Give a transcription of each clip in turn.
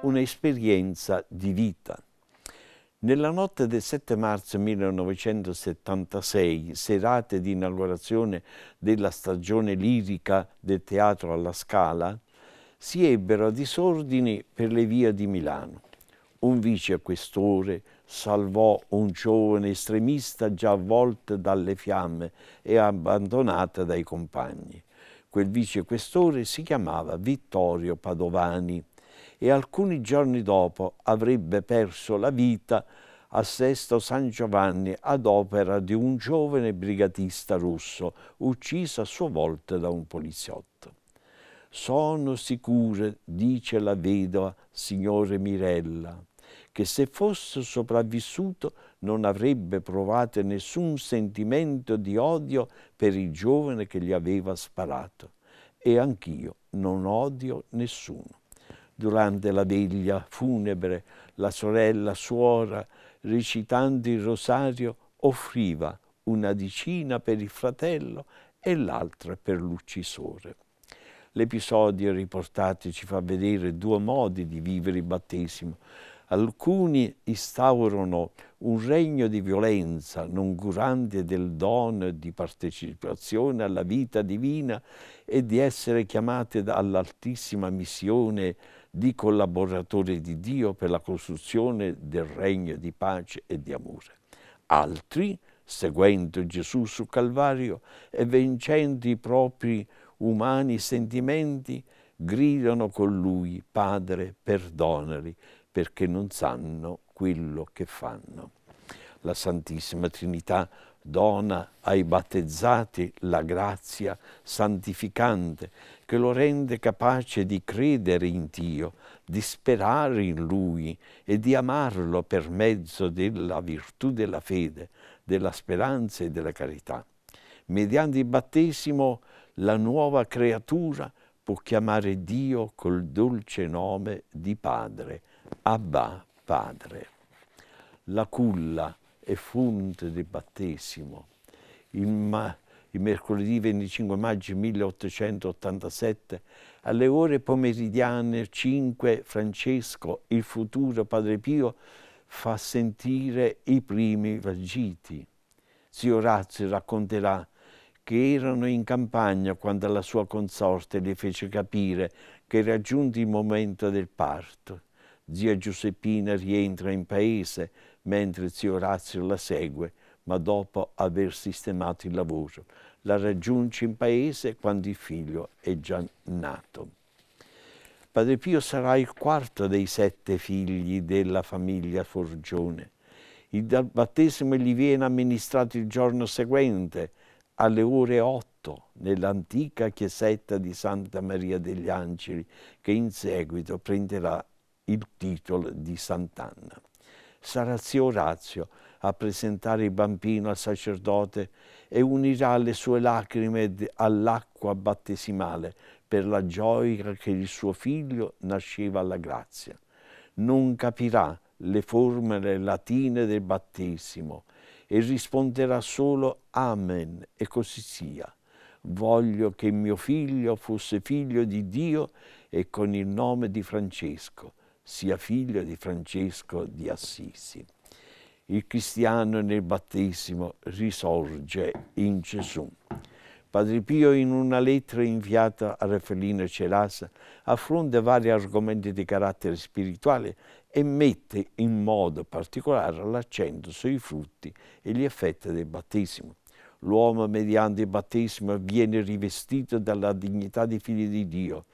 Un'esperienza di vita. Nella notte del 7 marzo 1976, serate di inaugurazione della stagione lirica del Teatro alla Scala, si ebbero disordini per le vie di Milano. Un vicequestore salvò un giovane estremista già avvolto dalle fiamme e abbandonato dai compagni. Quel vicequestore si chiamava Vittorio Padovani e alcuni giorni dopo avrebbe perso la vita a Sesto San Giovanni ad opera di un giovane brigatista russo ucciso a sua volta da un poliziotto. Sono sicura, dice la vedova signore Mirella, che se fosse sopravvissuto non avrebbe provato nessun sentimento di odio per il giovane che gli aveva sparato. E anch'io non odio nessuno. Durante la veglia funebre, la sorella suora, recitando il rosario, offriva una decina per il fratello e l'altra per l'uccisore. L'episodio riportato ci fa vedere due modi di vivere il battesimo. Alcuni instaurano un regno di violenza non curante del dono di partecipazione alla vita divina e di essere chiamati dall'altissima missione di collaboratori di Dio per la costruzione del regno di pace e di amore. Altri, seguendo Gesù sul Calvario e vincendo i propri umani sentimenti, gridano con lui, Padre, perdonali, perché non sanno quello che fanno. La Santissima Trinità dona ai battezzati la grazia santificante che lo rende capace di credere in Dio, di sperare in Lui e di amarlo per mezzo della virtù della fede, della speranza e della carità. Mediante il battesimo la nuova creatura può chiamare Dio col dolce nome di Padre, Abba Padre. La culla è fonte del battesimo. Il, ma, il mercoledì 25 maggio 1887 alle ore pomeridiane 5 Francesco, il futuro Padre Pio, fa sentire i primi vagiti. Zio Orazio racconterà che erano in campagna quando la sua consorte le fece capire che era giunto il momento del parto. Zia Giuseppina rientra in paese mentre zio Orazio la segue, ma dopo aver sistemato il lavoro. La raggiunge in paese quando il figlio è già nato. Padre Pio sarà il quarto dei sette figli della famiglia Forgione. Il battesimo gli viene amministrato il giorno seguente, alle ore 8, nell'antica chiesetta di Santa Maria degli Angeli, che in seguito prenderà il titolo di Sant'Anna sarà zio Orazio a presentare il bambino al sacerdote e unirà le sue lacrime all'acqua battesimale per la gioia che il suo figlio nasceva alla grazia. Non capirà le formule latine del battesimo e risponderà solo Amen e così sia. Voglio che mio figlio fosse figlio di Dio e con il nome di Francesco sia figlio di Francesco di Assisi. Il cristiano nel battesimo risorge in Gesù. Padre Pio in una lettera inviata a Raffaellino Cerasa affronta vari argomenti di carattere spirituale e mette in modo particolare l'accento sui frutti e gli effetti del battesimo. L'uomo mediante il battesimo viene rivestito dalla dignità di figlio di Dio,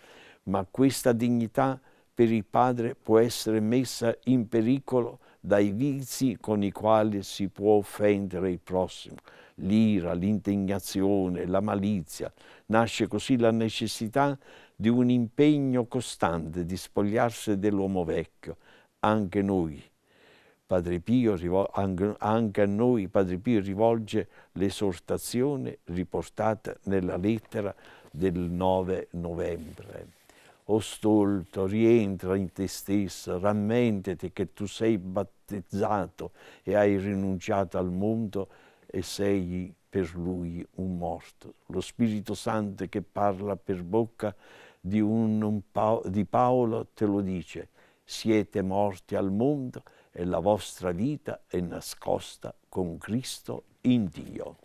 ma questa dignità per il padre può essere messa in pericolo dai vizi con i quali si può offendere il prossimo, l'ira, l'indignazione, la malizia. Nasce così la necessità di un impegno costante di spogliarsi dell'uomo vecchio. Anche noi, Padre Pio, anche a noi Padre Pio rivolge l'esortazione riportata nella lettera del 9 novembre o stolto, rientra in te stesso, rammentati che tu sei battezzato e hai rinunciato al mondo e sei per lui un morto. Lo Spirito Santo che parla per bocca di, un, un pa di Paolo te lo dice, siete morti al mondo e la vostra vita è nascosta con Cristo in Dio.